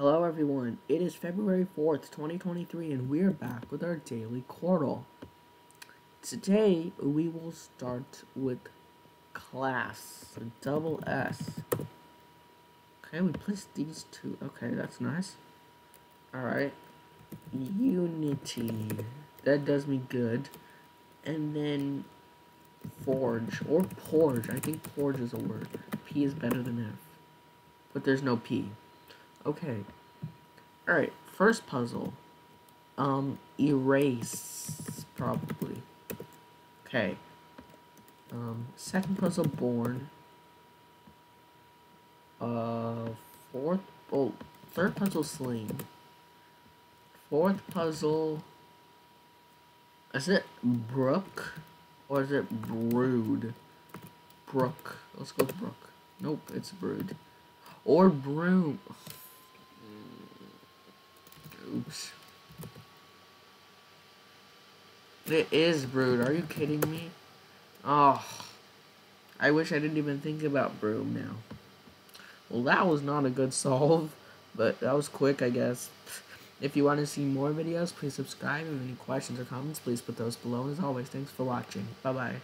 Hello everyone, it is February 4th, 2023 and we're back with our daily Quordle. Today we will start with class, so double S. Okay, we place these two, okay, that's nice. Alright, Unity, that does me good. And then Forge, or Porge, I think Porge is a word. P is better than F, but there's no P. Okay. Alright, first puzzle. Um, erase, probably. Okay. Um, second puzzle, born. Uh, fourth, oh, third puzzle, sling. Fourth puzzle, is it Brook? Or is it Brood? Brook. Let's go with Brook. Nope, it's Brood. Or Broom. Oops. It is Brood. Are you kidding me? Oh. I wish I didn't even think about Broom now. Well, that was not a good solve, but that was quick, I guess. If you want to see more videos, please subscribe. If you have any questions or comments, please put those below. As always, thanks for watching. Bye-bye.